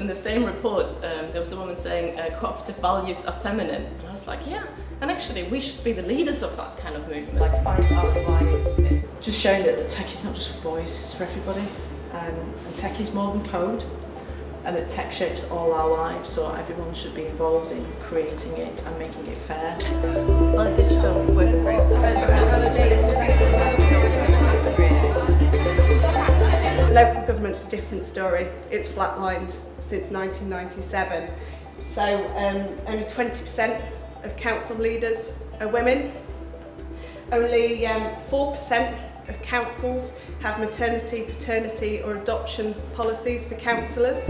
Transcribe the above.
In the same report, um, there was a woman saying uh, cooperative values are feminine. And I was like, yeah, and actually we should be the leaders of that kind of movement. Like find out why it's just showing that the tech is not just for boys, it's for everybody. Um, and tech is more than code. And that tech shapes all our lives, so everyone should be involved in creating it and making it fair. local government's a different story. It's flatlined since 1997. So um, only 20% of council leaders are women. Only um, 4% of councils have maternity, paternity or adoption policies for councillors.